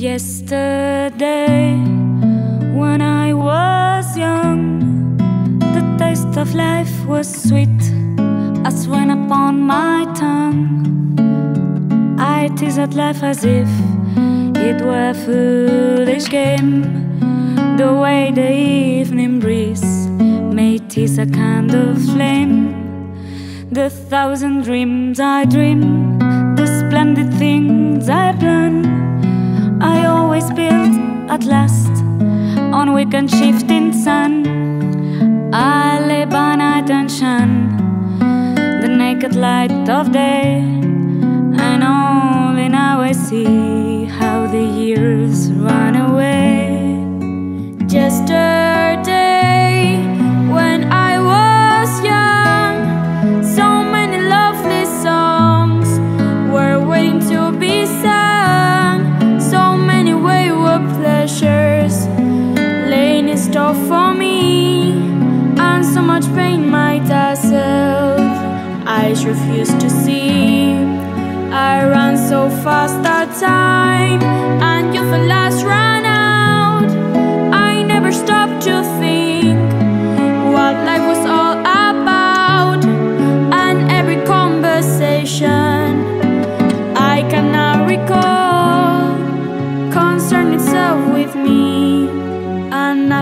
Yesterday, when I was young, the taste of life was sweet as when upon my tongue. I teased life as if it were a foolish game. The way the evening breeze may tease a kind of flame. The thousand dreams I dream, the splendid things I plan. At last. On weekend shifting sun. Night and shun the naked light of day, and only now I see store for me. And so much pain myself. Eyes refuse to see. I ran so fast that time. And you're the last run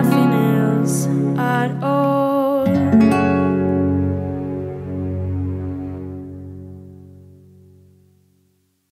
fina.